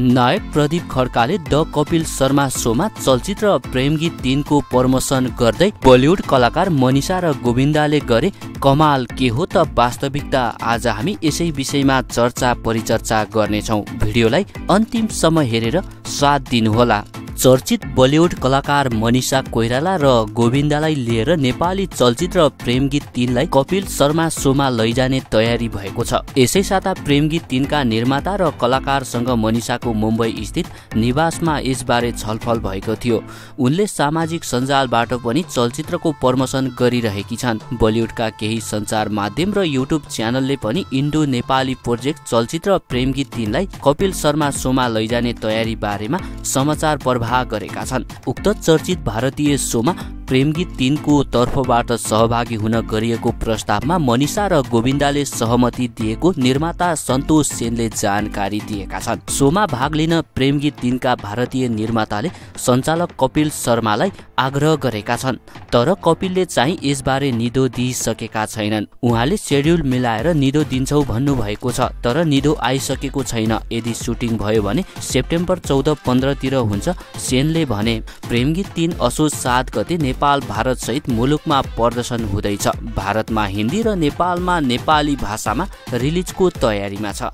नायक प्रदीप खड्काले द कपिल शर्मा शोमा चलचित्र प्रेम गीत तिनको प्रमोसन गर्दै बलिउड कलाकार मनिषा र गोविन्दाले गरे कमाल के हो त वास्तविकता आज हामी यसै विषयमा चर्चा परिचर्चा गर्नेछौँ। भिडियोलाई अन्तिमसम्म हेरेर साथ दिनुहोला। चर्चित बलिउड कलाकार मनिषा कोइराला र गोविन्दालाई लिएर नेपाली चलचित्र प्रेम गीत तिनलाई कपिल शर्मा सोमा लैजाने तयारी भएको छ। यसै साता प्रेम गीत तिनका निर्माता र कलाकारसँग मनिषाको मुम्बई स्थित निवासमा यसबारे छलफल भएको थियो। उनले सामाजिक सञ्जालबाट पनि चलचित्रको प्रमोसन गरिरहेकी छन्। बलिउडका केही सञ्चार माध्यम र युट्युब च्यानलले पनि इन्डो नेपाली प्रोजेक्ट चलचित्र प्रेम गीत तिनलाई कपिल शर्मा सोमा लैजाने तयारी बारेमा समाचार प्रभाव गरेका छन्। उक्त चर्चित भारतीय सोमा प्रेम गीत तिनको तर्फबाट सहभागी हुन गरिएको प्रस्तावमा मनिषा र गोविन्दाले सहमति दिएको निर्माता सन्तोष सेनले जानकारी दिएका छन्। सोमा भाग लिन प्रेम गीत तिनका भारतीय निर्माताले सञ्चालक कपिल शर्मालाई आग्रह गरेका छन् तर कपिलले चाहिँ यसबारे निदो दिइसकेका छैनन्। उहाँले सेड्युल मिलाएर निदो दिन्छौ भन्नुभएको छ तर निदो आइसकेको छैन। यदि सुटिङ भयो भने सेप्टेम्बर चौध पन्ध्रतिर हुन्छ सेनले भने प्रेम गीत तिन असोज सात गते नेपाल भारतसहित मुलुकमा प्रदर्शन हुँदैछ। भारतमा हिन्दी र नेपालमा नेपाली भाषामा रिलिजको तयारीमा छ।